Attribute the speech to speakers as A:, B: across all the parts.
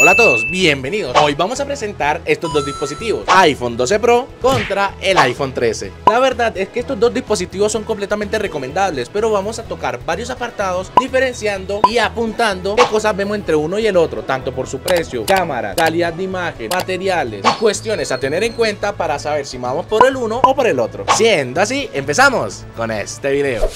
A: Hola a todos, bienvenidos. Hoy vamos a presentar estos dos dispositivos, iPhone 12 Pro contra el iPhone 13. La verdad es que estos dos dispositivos son completamente recomendables, pero vamos a tocar varios apartados diferenciando y apuntando qué cosas vemos entre uno y el otro, tanto por su precio, cámara, calidad de imagen, materiales y cuestiones a tener en cuenta para saber si vamos por el uno o por el otro. Siendo así, empezamos con este video.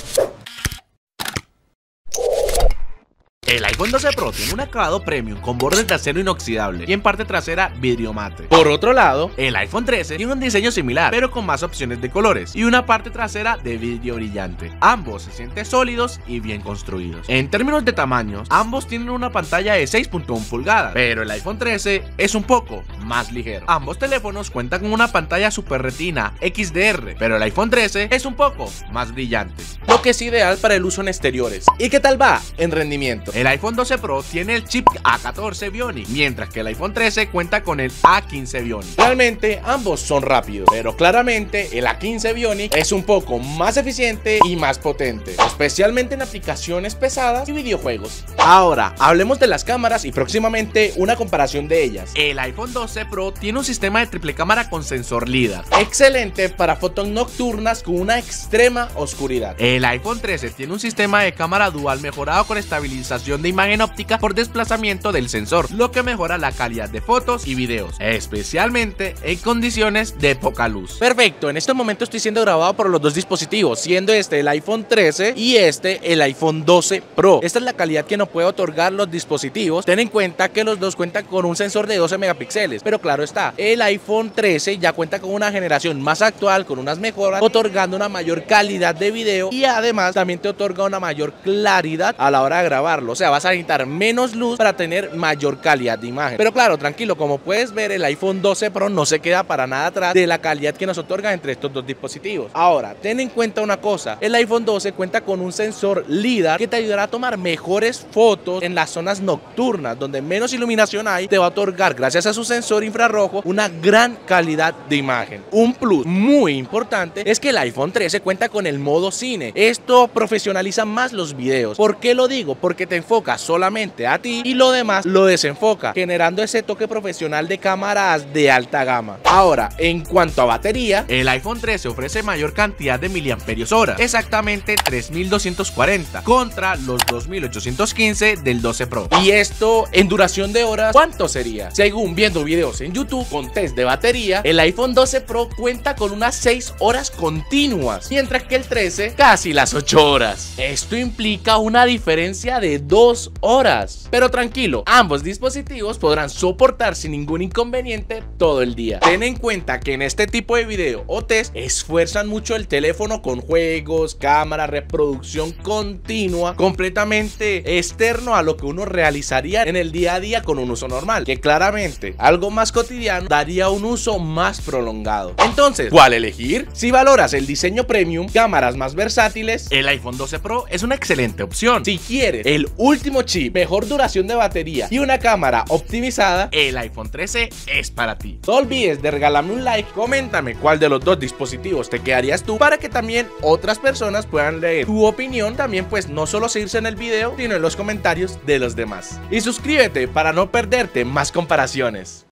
A: El iPhone 12 Pro tiene un acabado premium con bordes de acero inoxidable y en parte trasera vidrio mate. Por otro lado, el iPhone 13 tiene un diseño similar, pero con más opciones de colores y una parte trasera de vidrio brillante. Ambos se sienten sólidos y bien construidos. En términos de tamaños, ambos tienen una pantalla de 6.1 pulgadas, pero el iPhone 13 es un poco más ligero. Ambos teléfonos cuentan con una pantalla Super Retina XDR, pero el iPhone 13 es un poco más brillante, lo que es ideal para el uso en exteriores. ¿Y qué tal va en rendimiento? iPhone 12 Pro tiene el chip A14 Bionic, mientras que el iPhone 13 cuenta con el A15 Bionic. Realmente ambos son rápidos, pero claramente el A15 Bionic es un poco más eficiente y más potente, especialmente en aplicaciones pesadas y videojuegos. Ahora, hablemos de las cámaras y próximamente una comparación de ellas. El iPhone 12 Pro tiene un sistema de triple cámara con sensor LIDAR, excelente para fotos nocturnas con una extrema oscuridad. El iPhone 13 tiene un sistema de cámara dual mejorado con estabilización de imagen óptica por desplazamiento del sensor, lo que mejora la calidad de fotos y videos, especialmente en condiciones de poca luz. Perfecto, en este momento estoy siendo grabado por los dos dispositivos, siendo este el iPhone 13 y este el iPhone 12 Pro. Esta es la calidad que nos puede otorgar los dispositivos. Ten en cuenta que los dos cuentan con un sensor de 12 megapíxeles, pero claro está, el iPhone 13 ya cuenta con una generación más actual, con unas mejoras, otorgando una mayor calidad de video y además también te otorga una mayor claridad a la hora de grabarlo. O sea, vas a necesitar menos luz para tener mayor calidad de imagen. Pero claro, tranquilo, como puedes ver, el iPhone 12 Pro no se queda para nada atrás de la calidad que nos otorga entre estos dos dispositivos. Ahora, ten en cuenta una cosa, el iPhone 12 cuenta con un sensor LIDAR que te ayudará a tomar mejores fotos en las zonas nocturnas, donde menos iluminación hay, te va a otorgar, gracias a su sensor infrarrojo, una gran calidad de imagen. Un plus muy importante es que el iPhone 13 cuenta con el modo cine. Esto profesionaliza más los videos. ¿Por qué lo digo? Porque te enfoca solamente a ti y lo demás lo desenfoca, generando ese toque profesional de cámaras de alta gama. Ahora, en cuanto a batería, el iPhone 13 ofrece mayor cantidad de miliamperios hora, exactamente 3240 contra los 2815 del 12 Pro. Y esto en duración de horas, ¿cuánto sería? Según viendo videos en YouTube con test de batería, el iPhone 12 Pro cuenta con unas 6 horas continuas, mientras que el 13 casi las 8 horas. Esto implica una diferencia de 2 horas. Pero tranquilo, ambos dispositivos podrán soportar sin ningún inconveniente todo el día. Ten en cuenta que en este tipo de video o test esfuerzan mucho el teléfono con juegos, cámara, reproducción continua, completamente externo a lo que uno realizaría en el día a día con un uso normal, que claramente algo más cotidiano daría un uso más prolongado. Entonces, ¿cuál elegir? Si valoras el diseño premium, cámaras más versátiles, el iPhone 12 Pro es una excelente opción. Si quieres el último chip, mejor duración de batería y una cámara optimizada, el iPhone 13 es para ti. No olvides de regalarme un like, coméntame cuál de los dos dispositivos te quedarías tú para que también otras personas puedan leer tu opinión, también pues no solo seguirse en el video, sino en los comentarios de los demás. Y suscríbete para no perderte más comparaciones.